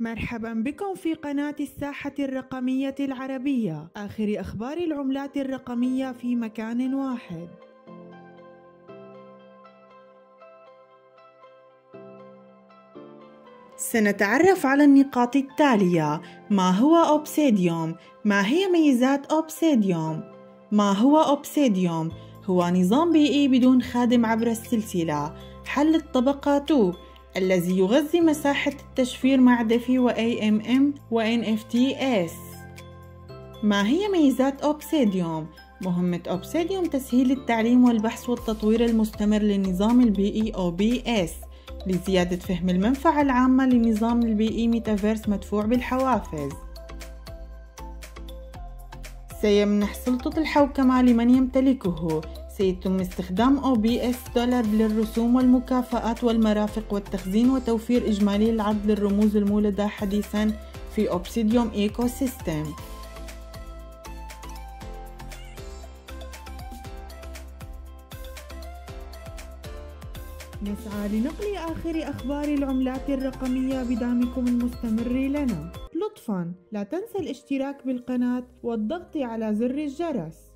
مرحبا بكم في قناة الساحة الرقمية العربية آخر أخبار العملات الرقمية في مكان واحد سنتعرف على النقاط التالية ما هو أوبسيديوم؟ ما هي ميزات أوبسيديوم؟ ما هو أوبسيديوم؟ هو نظام بيئي بدون خادم عبر السلسلة حل الطبقة 2 الذي يغذي مساحة التشفير مع DeFi و AMM و NFTs ما هي ميزات أوبسيديوم؟ مهمة أوبسيديوم تسهيل التعليم والبحث والتطوير المستمر للنظام البيئي OBS لزيادة فهم المنفعة العامة للنظام البيئي ميتافيرس مدفوع بالحوافز. سيمنح سلطة الحوكمة لمن يمتلكه. سيتم استخدام OBS دولار للرسوم والمكافآت والمرافق والتخزين وتوفير إجمالي العرض للرموز المولدة حديثا في أوبسيديوم ecosystem نسعى لنقل آخر أخبار العملات الرقمية بدعمكم المستمر لنا. لطفا لا تنسى الاشتراك بالقناة والضغط على زر الجرس.